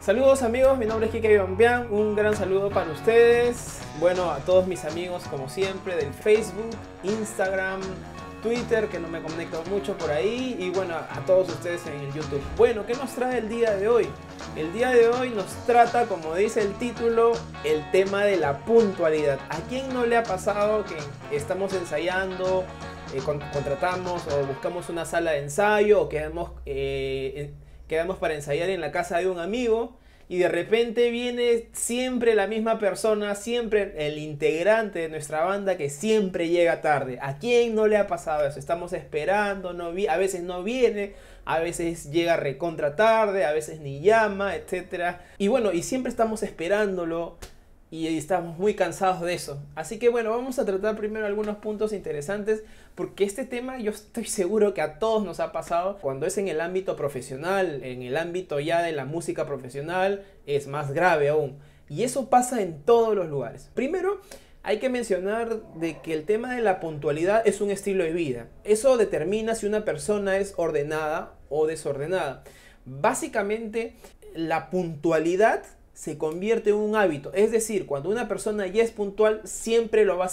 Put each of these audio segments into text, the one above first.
Saludos amigos, mi nombre es Kike Bambian, un gran saludo para ustedes. Bueno, a todos mis amigos como siempre del Facebook, Instagram, Twitter, que no me conecto mucho por ahí, y bueno, a todos ustedes en el YouTube. Bueno, ¿qué nos trae el día de hoy? El día de hoy nos trata, como dice el título, el tema de la puntualidad. ¿A quién no le ha pasado que estamos ensayando, eh, contratamos o buscamos una sala de ensayo o quedamos... Eh, quedamos para ensayar en la casa de un amigo y de repente viene siempre la misma persona, siempre el integrante de nuestra banda que siempre llega tarde. ¿A quién no le ha pasado eso? Estamos esperando, no vi a veces no viene, a veces llega recontra tarde, a veces ni llama, etc. Y bueno, y siempre estamos esperándolo y estamos muy cansados de eso. Así que bueno, vamos a tratar primero algunos puntos interesantes porque este tema yo estoy seguro que a todos nos ha pasado cuando es en el ámbito profesional, en el ámbito ya de la música profesional, es más grave aún. Y eso pasa en todos los lugares. Primero, hay que mencionar de que el tema de la puntualidad es un estilo de vida. Eso determina si una persona es ordenada o desordenada. Básicamente, la puntualidad se convierte en un hábito. Es decir, cuando una persona ya es puntual, siempre, lo va a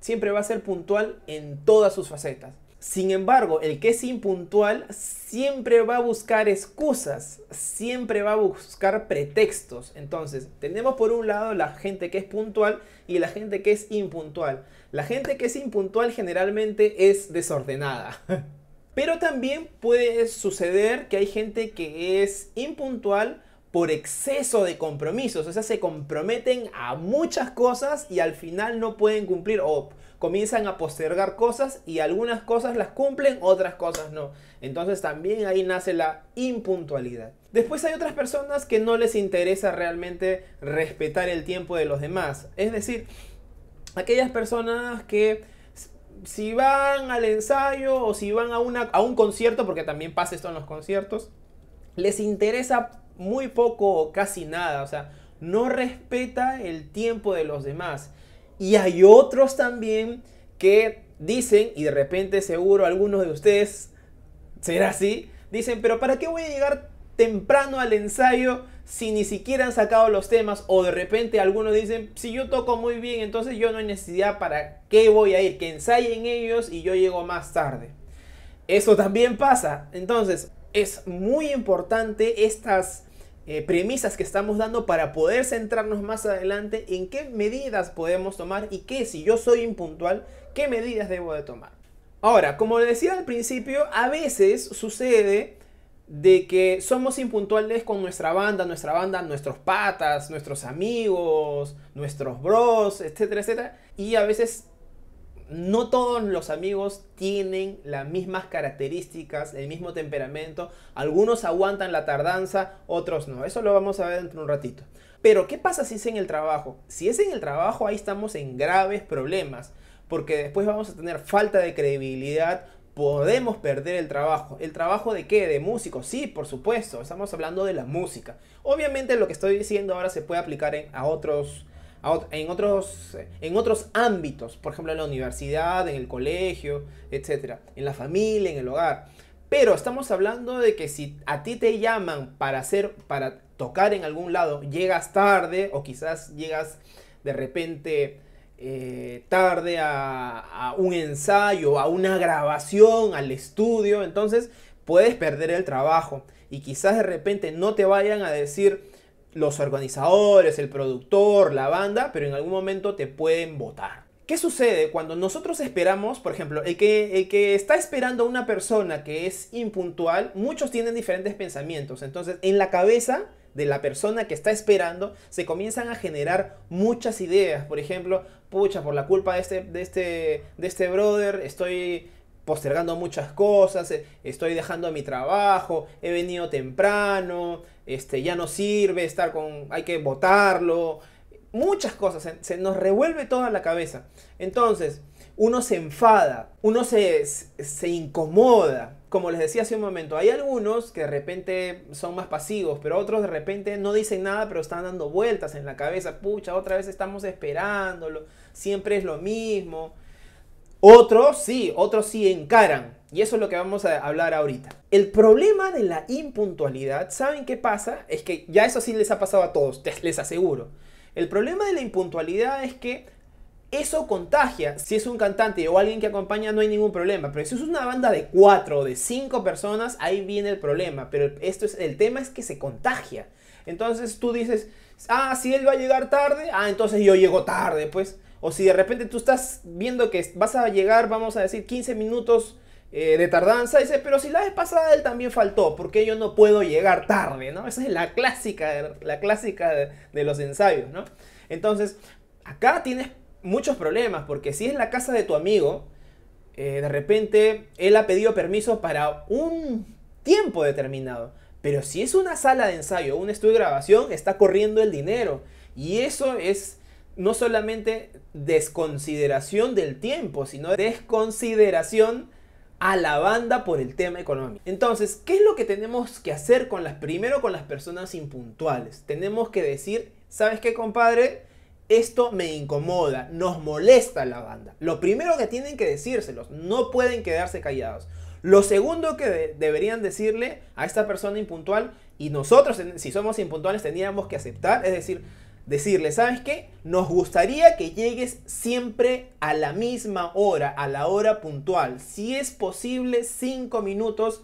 siempre va a ser puntual en todas sus facetas. Sin embargo, el que es impuntual siempre va a buscar excusas, siempre va a buscar pretextos. Entonces, tenemos por un lado la gente que es puntual y la gente que es impuntual. La gente que es impuntual generalmente es desordenada. Pero también puede suceder que hay gente que es impuntual por exceso de compromisos. O sea, se comprometen a muchas cosas y al final no pueden cumplir o comienzan a postergar cosas y algunas cosas las cumplen, otras cosas no. Entonces también ahí nace la impuntualidad. Después hay otras personas que no les interesa realmente respetar el tiempo de los demás. Es decir, aquellas personas que si van al ensayo o si van a, una, a un concierto, porque también pasa esto en los conciertos, les interesa muy poco o casi nada, o sea, no respeta el tiempo de los demás. Y hay otros también que dicen, y de repente seguro algunos de ustedes será así, dicen, pero ¿para qué voy a llegar temprano al ensayo si ni siquiera han sacado los temas? O de repente algunos dicen, si yo toco muy bien, entonces yo no hay necesidad para qué voy a ir, que ensayen ellos y yo llego más tarde. Eso también pasa. Entonces, es muy importante estas eh, premisas que estamos dando para poder centrarnos más adelante en qué medidas podemos tomar y qué, si yo soy impuntual, qué medidas debo de tomar. Ahora, como decía al principio, a veces sucede de que somos impuntuales con nuestra banda, nuestra banda, nuestros patas, nuestros amigos, nuestros bros, etcétera, etcétera. Y a veces no todos los amigos tienen las mismas características, el mismo temperamento. Algunos aguantan la tardanza, otros no. Eso lo vamos a ver dentro de un ratito. Pero, ¿qué pasa si es en el trabajo? Si es en el trabajo, ahí estamos en graves problemas. Porque después vamos a tener falta de credibilidad, podemos perder el trabajo. ¿El trabajo de qué? ¿De músico? Sí, por supuesto. Estamos hablando de la música. Obviamente lo que estoy diciendo ahora se puede aplicar a otros en otros, en otros ámbitos, por ejemplo en la universidad, en el colegio, etc. En la familia, en el hogar. Pero estamos hablando de que si a ti te llaman para hacer, para tocar en algún lado, llegas tarde o quizás llegas de repente eh, tarde a, un ensayo, a una grabación, al estudio, entonces puedes perder el trabajo y quizás de repente no te vayan a decir los organizadores, el productor, la banda, pero en algún momento te pueden votar. ¿Qué sucede cuando nosotros esperamos, por ejemplo, el que, el que está esperando a una persona que es impuntual, muchos tienen diferentes pensamientos. Entonces, en la cabeza de la persona que está esperando, se comienzan a generar muchas ideas. Por ejemplo, pucha, por la culpa de este, de este, de este brother, estoy postergando muchas cosas, eh, estoy dejando mi trabajo, he venido temprano, este, ya no sirve estar con, hay que votarlo, muchas cosas, se, nos revuelve toda la cabeza. Entonces, uno se enfada, uno se, se incomoda. Como les decía hace un momento, hay algunos que de repente son más pasivos, pero otros de repente no dicen nada, pero están dando vueltas en la cabeza. Pucha, otra vez estamos esperándolo, siempre es lo mismo. Otros sí, otros sí encaran. Y eso es lo que vamos a hablar ahorita. El problema de la impuntualidad, ¿saben qué pasa? Es que ya eso sí les ha pasado a todos, les aseguro. El problema de la impuntualidad es que eso contagia. Si es un cantante o alguien que acompaña, no hay ningún problema. Pero si es una banda de cuatro o de cinco personas, ahí viene el problema. Pero esto es, el tema es que se contagia. Entonces tú dices, ah, si él va a llegar tarde, ah, entonces yo llego tarde, pues. O si de repente tú estás viendo que vas a llegar, vamos a decir, 15 minutos eh, de tardanza, dice, pero si la vez pasada él también faltó, ¿por qué yo no puedo llegar tarde? ¿no? Esa es la clásica, la clásica de, los ensayos, ¿no? Entonces, acá tienes muchos problemas, porque si es la casa de tu amigo, eh, de repente él ha pedido permiso para un tiempo determinado. Pero si es una sala de ensayo, un estudio de grabación, está corriendo el dinero. Y eso es no solamente desconsideración del tiempo, sino desconsideración a la banda por el tema económico. Entonces, ¿qué es lo que tenemos que hacer con las primero con las personas impuntuales? Tenemos que decir, ¿sabes qué, compadre? Esto me incomoda, nos molesta la banda. Lo primero que tienen que decírselos, no pueden quedarse callados. Lo segundo que deberían decirle a esta persona impuntual, y nosotros, si somos impuntuales, tendríamos que aceptar, es decir, decirle, ¿sabes qué? Nos gustaría que llegues siempre a la misma hora, a la hora puntual. Si es posible, cinco minutos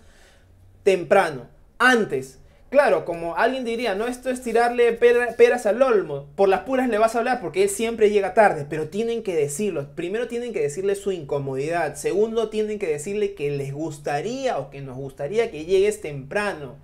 temprano, antes. Claro, como alguien diría, no, esto es tirarle peras al olmo. Por las puras le vas a hablar porque él siempre llega tarde, pero tienen que decirlo. Primero tienen que decirle su incomodidad. Segundo, tienen que decirle que les gustaría o que nos gustaría que llegues temprano.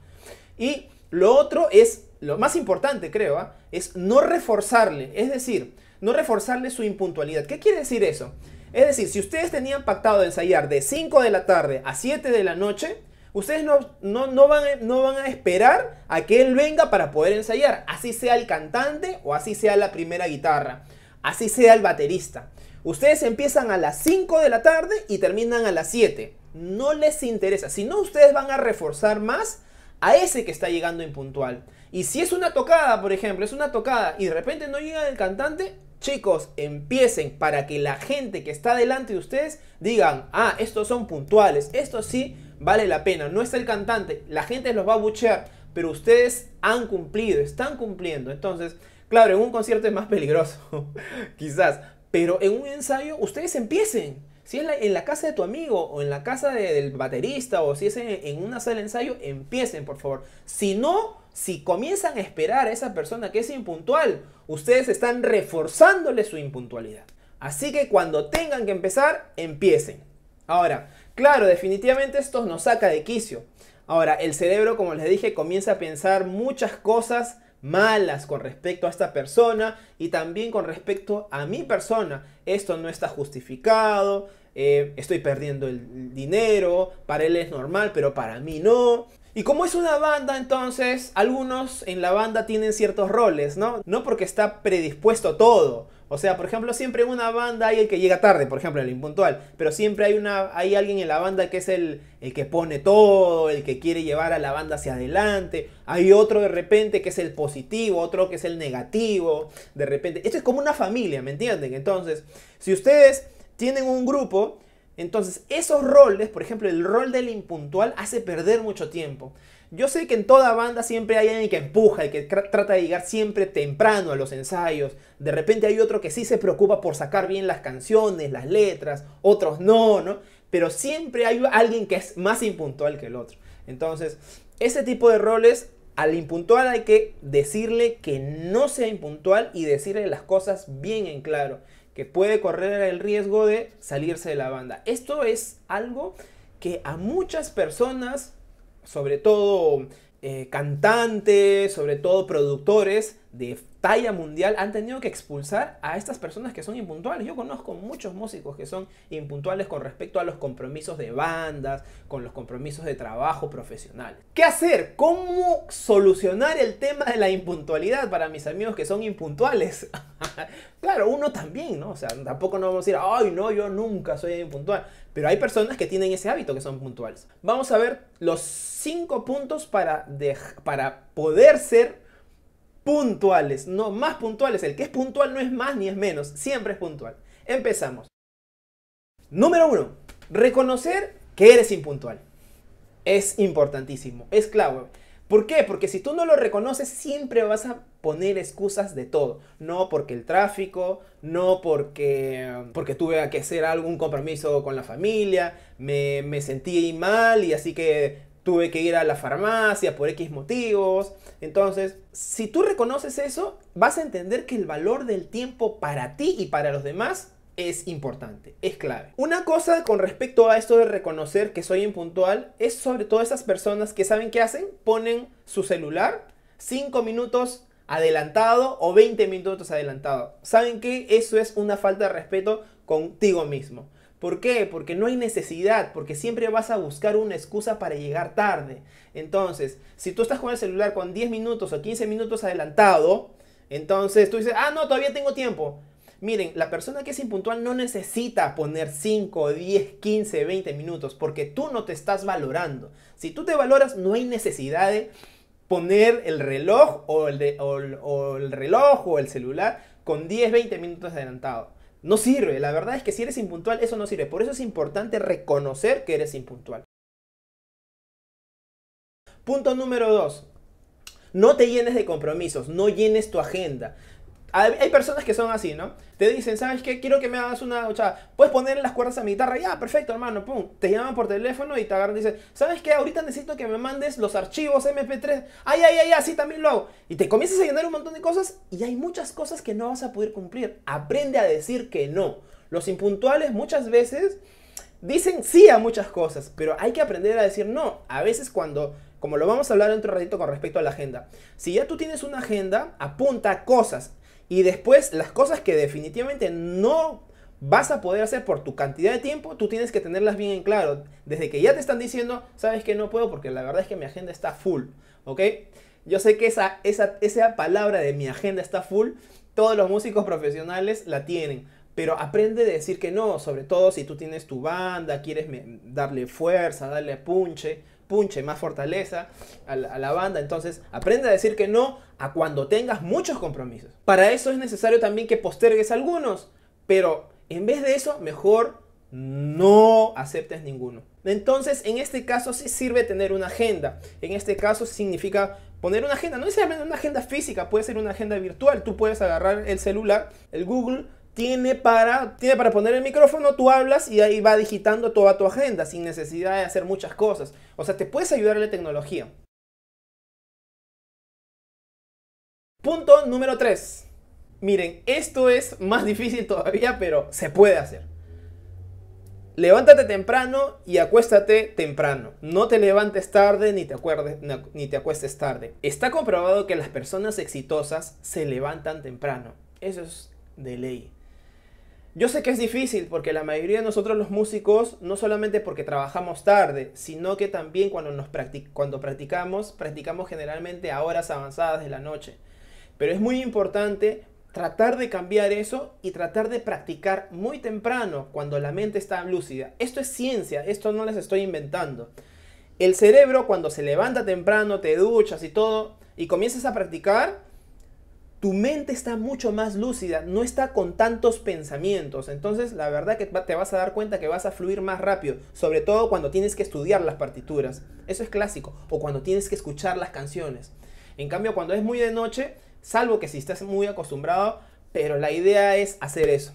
Y lo otro es, lo más importante creo, ¿ah? es no reforzarle. Es decir, no reforzarle su impuntualidad. ¿Qué quiere decir eso? Es decir, si ustedes tenían pactado ensayar de 5 de la tarde a 7 de la noche, Ustedes no, no, van, no van a esperar a que él venga para poder ensayar. Así sea el cantante o así sea la primera guitarra. Así sea el baterista. Ustedes empiezan a las 5 de la tarde y terminan a las 7. No les interesa. Si no, ustedes van a reforzar más a ese que está llegando impuntual. Y si es una tocada, por ejemplo, es una tocada y de repente no llega el cantante, chicos, empiecen para que la gente que está delante de ustedes digan, ah, estos son puntuales, estos sí vale la pena. No es el cantante, la gente los va a buchear, pero ustedes han cumplido, están cumpliendo. Entonces, claro, en un concierto es más peligroso, quizás, pero en un ensayo ustedes empiecen. Si es en la casa de tu amigo o en la casa del baterista o si es en, una sala de ensayo, empiecen, por favor. Si no, si comienzan a esperar a esa persona que es impuntual, ustedes están reforzándole su impuntualidad. Así que cuando tengan que empezar, empiecen. Ahora, Claro, definitivamente esto nos saca de quicio. Ahora, el cerebro, como les dije, comienza a pensar muchas cosas malas con respecto a esta persona y también con respecto a mi persona. Esto no está justificado, eh, estoy perdiendo el dinero, para él es normal, pero para mí no. Y como es una banda, entonces algunos en la banda tienen ciertos roles, ¿no? No porque está predispuesto todo. O sea, por ejemplo, siempre en una banda hay el que llega tarde, por ejemplo, el impuntual. Pero siempre hay, una, hay alguien en la banda que es el, el que pone todo, el que quiere llevar a la banda hacia adelante. Hay otro de repente que es el positivo, otro que es el negativo. De repente, esto es como una familia, ¿me entienden? Entonces, si ustedes tienen un grupo, entonces esos roles, por ejemplo, el rol del impuntual hace perder mucho tiempo. Yo sé que en toda banda siempre hay alguien que empuja y que trata de llegar siempre temprano a los ensayos. De repente hay otro que sí se preocupa por sacar bien las canciones, las letras, otros no, ¿no? Pero siempre hay alguien que es más impuntual que el otro. Entonces, ese tipo de roles, al impuntual hay que decirle que no sea impuntual y decirle las cosas bien en claro, que puede correr el riesgo de salirse de la banda. Esto es algo que a muchas personas sobre todo eh, cantantes, sobre todo productores de talla mundial han tenido que expulsar a estas personas que son impuntuales. Yo conozco muchos músicos que son impuntuales con respecto a los compromisos de bandas, con los compromisos de trabajo profesional. ¿Qué hacer? ¿Cómo solucionar el tema de la impuntualidad para mis amigos que son impuntuales? claro, uno también, ¿no? O sea, tampoco no vamos a decir, ay, no, yo nunca soy impuntual. Pero hay personas que tienen ese hábito que son puntuales. Vamos a ver los cinco puntos para, para poder ser puntuales, no más puntuales. El que es puntual no es más ni es menos, siempre es puntual. Empezamos. Número uno, reconocer que eres impuntual. Es importantísimo, es clave. ¿Por qué? Porque si tú no lo reconoces, siempre vas a poner excusas de todo. No porque el tráfico, no porque, porque tuve que hacer algún compromiso con la familia, me, me sentí mal y así que tuve que ir a la farmacia por X motivos. Entonces, si tú reconoces eso, vas a entender que el valor del tiempo para ti y para los demás es importante, es clave. Una cosa con respecto a esto de reconocer que soy impuntual es sobre todo esas personas que saben qué hacen, ponen su celular 5 minutos adelantado o 20 minutos adelantado. ¿Saben que Eso es una falta de respeto contigo mismo. ¿Por qué? Porque no hay necesidad, porque siempre vas a buscar una excusa para llegar tarde. Entonces, si tú estás con el celular con 10 minutos o 15 minutos adelantado, entonces tú dices, ah, no, todavía tengo tiempo. Miren, la persona que es impuntual no necesita poner 5, 10, 15, 20 minutos porque tú no te estás valorando. Si tú te valoras, no hay necesidad de poner el reloj o el, el reloj o el celular con 10, 20 minutos adelantado. No sirve, la verdad es que si eres impuntual eso no sirve. Por eso es importante reconocer que eres impuntual. Punto número 2. No te llenes de compromisos, no llenes tu agenda. Hay personas que son así, ¿no? Te dicen, ¿sabes qué? Quiero que me hagas una. O sea, puedes poner las cuerdas a mi guitarra. Ya, perfecto, hermano. Pum. Te llaman por teléfono y te agarran y dicen, ¿sabes qué? Ahorita necesito que me mandes los archivos MP3. Ay, ay, ay, así también lo hago. Y te comienzas a llenar un montón de cosas y hay muchas cosas que no vas a poder cumplir. Aprende a decir que no. Los impuntuales muchas veces dicen sí a muchas cosas, pero hay que aprender a decir no. A veces cuando como lo vamos a hablar otro ratito con respecto a la agenda. Si ya tú tienes una agenda, apunta cosas. Y después las cosas que definitivamente no vas a poder hacer por tu cantidad de tiempo, tú tienes que tenerlas bien en claro. Desde que ya te están diciendo, sabes que no puedo porque la verdad es que mi agenda está full, ¿ok? Yo sé que esa, esa, esa palabra de mi agenda está full, todos los músicos profesionales la tienen. Pero aprende a decir que no, sobre todo si tú tienes tu banda, quieres darle fuerza, darle punche punche, más fortaleza a la, banda. Entonces, aprende a decir que no a cuando tengas muchos compromisos. Para eso es necesario también que postergues algunos, pero en vez de eso, mejor no aceptes ninguno. Entonces, en este caso sí sirve tener una agenda. En este caso significa poner una agenda. No necesariamente una agenda física, puede ser una agenda virtual. Tú puedes agarrar el celular, el Google, tiene para, tiene para poner el micrófono, tú hablas y ahí va digitando toda tu agenda sin necesidad de hacer muchas cosas. O sea, te puedes ayudar a la tecnología. Punto número 3. Miren, esto es más difícil todavía, pero se puede hacer. Levántate temprano y acuéstate temprano. No te levantes tarde ni te, acuerdes, ni te acuestes tarde. Está comprobado que las personas exitosas se levantan temprano. Eso es de ley. Yo sé que es difícil porque la mayoría de nosotros los músicos, no solamente porque trabajamos tarde, sino que también cuando, nos practicamos, practicamos generalmente a horas avanzadas de la noche. Pero es muy importante tratar de cambiar eso y tratar de practicar muy temprano cuando la mente está lúcida. Esto es ciencia, esto no les estoy inventando. El cerebro cuando se levanta temprano, te duchas y todo, y comienzas a practicar, tu mente está mucho más lúcida, no está con tantos pensamientos. Entonces, la verdad que te vas a dar cuenta que vas a fluir más rápido, sobre todo cuando tienes que estudiar las partituras. Eso es clásico, o cuando tienes que escuchar las canciones. En cambio, cuando es muy de noche, salvo que si estás muy acostumbrado, pero la idea es hacer eso.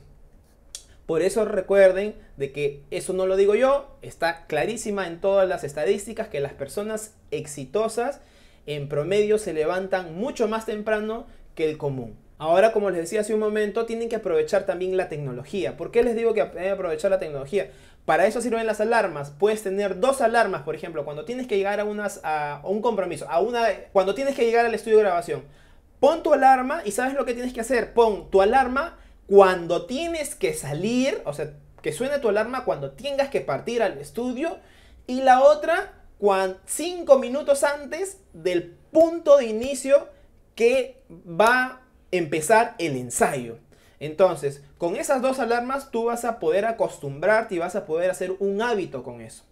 Por eso recuerden de que eso no lo digo yo, está clarísima en todas las estadísticas que las personas exitosas en promedio se levantan mucho más temprano el común. Ahora, como les decía hace un momento, tienen que aprovechar también la tecnología. ¿Por qué les digo que aprovechar la tecnología? Para eso sirven las alarmas. Puedes tener dos alarmas, por ejemplo, cuando tienes que llegar a, unas, un compromiso, a una, cuando tienes que llegar al estudio de grabación. Pon tu alarma y sabes lo que tienes que hacer. Pon tu alarma cuando tienes que salir, o sea, que suene tu alarma cuando tengas que partir al estudio. Y la otra, cinco minutos antes del punto de inicio que va a empezar el ensayo. Entonces, con esas dos alarmas tú vas a poder acostumbrarte y vas a poder hacer un hábito con eso.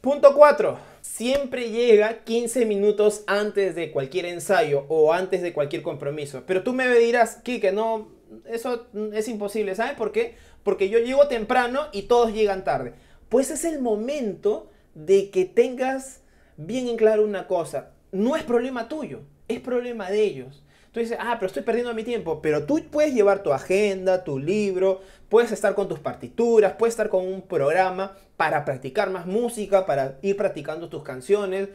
Punto 4. Siempre llega 15 minutos antes de cualquier ensayo o antes de cualquier compromiso. Pero tú me dirás, Kike, no, eso es imposible, ¿sabes por qué? Porque yo llego temprano y todos llegan tarde. Pues es el momento de que tengas bien en claro una cosa. No es problema tuyo, es problema de ellos. Tú dices, ah, pero estoy perdiendo mi tiempo. Pero tú puedes llevar tu agenda, tu libro, puedes estar con tus partituras, puedes estar con un programa para practicar más música, para ir practicando tus canciones,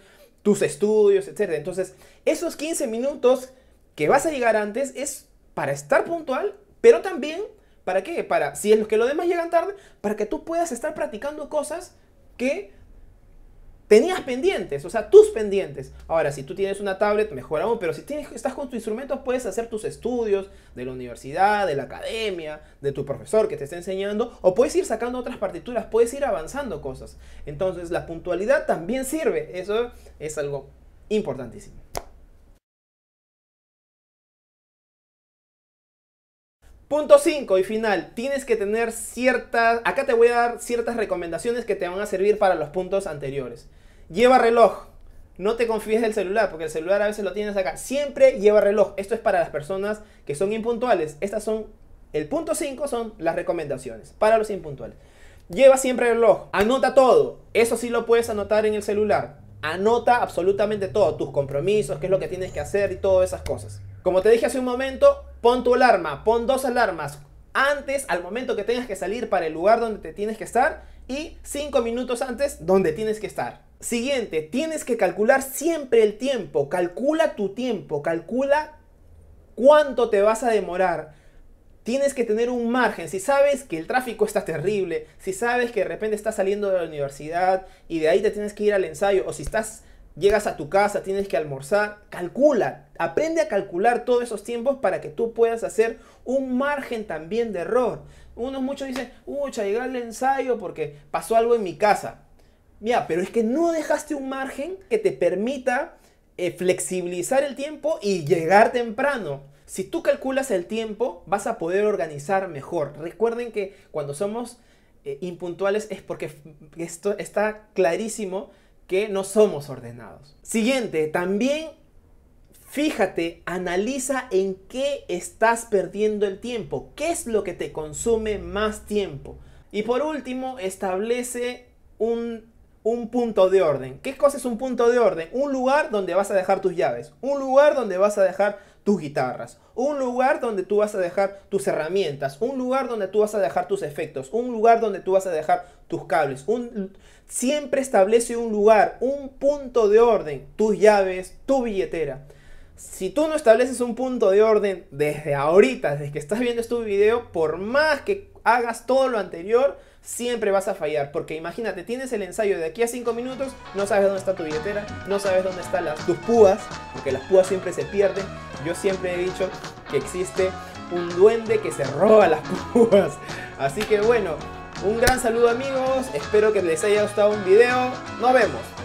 tus estudios, etc. Entonces, esos 15 minutos que vas a llegar antes es para estar puntual, pero también, ¿para qué? Para, si es los que los demás llegan tarde, para que tú puedas estar practicando cosas que tenías pendientes, o sea, tus pendientes. Ahora, si tú tienes una tablet, mejor aún, pero si tienes, estás con tu instrumento, puedes hacer tus estudios de la universidad, de la academia, de tu profesor que te está enseñando, o puedes ir sacando otras partituras, puedes ir avanzando cosas. Entonces, la puntualidad también sirve, eso es algo importantísimo. Punto 5 y final, tienes que tener ciertas, acá te voy a dar ciertas recomendaciones que te van a servir para los puntos anteriores. Lleva reloj, no te confíes del celular, porque el celular a veces lo tienes acá. Siempre lleva reloj, esto es para las personas que son impuntuales. Estas son, el punto 5 son las recomendaciones para los impuntuales. Lleva siempre reloj, anota todo, eso sí lo puedes anotar en el celular. Anota absolutamente todo, tus compromisos, qué es lo que tienes que hacer y todas esas cosas. Como te dije hace un momento, pon tu alarma, pon dos alarmas antes, al momento que tengas que salir para el lugar donde te tienes que estar y cinco minutos antes donde tienes que estar. Siguiente, tienes que calcular siempre el tiempo, calcula tu tiempo, calcula cuánto te vas a demorar. Tienes que tener un margen. Si sabes que el tráfico está terrible, si sabes que de repente estás saliendo de la universidad y de ahí te tienes que ir al ensayo, o si estás llegas a tu casa, tienes que almorzar, calcula, aprende a calcular todos esos tiempos para que tú puedas hacer un margen también de error. Unos muchos dicen, ucha, llegar al ensayo porque pasó algo en mi casa. Mira, pero es que no dejaste un margen que te permita eh, flexibilizar el tiempo y llegar temprano. Si tú calculas el tiempo, vas a poder organizar mejor. Recuerden que cuando somos eh, impuntuales es porque esto está clarísimo que no somos ordenados. Siguiente, también fíjate, analiza en qué estás perdiendo el tiempo, qué es lo que te consume más tiempo. Y por último, establece un, un punto de orden. ¿Qué cosa es un punto de orden? Un lugar donde vas a dejar tus llaves, un lugar donde vas a dejar tus guitarras, un lugar donde tú vas a dejar tus herramientas, un lugar donde tú vas a dejar tus efectos, un lugar donde tú vas a dejar tus cables. Un, siempre establece un lugar, un punto de orden, tus llaves, tu billetera. Si tú no estableces un punto de orden desde ahorita, desde que estás viendo este video, por más que hagas todo lo anterior, siempre vas a fallar. Porque imagínate, tienes el ensayo de aquí a 5 minutos, no sabes dónde está tu billetera, no sabes dónde están las, tus púas, porque las púas siempre se pierden. Yo siempre he dicho que existe un duende que se roba las púas. Así que bueno, un gran saludo amigos, espero que les haya gustado un video. Nos vemos.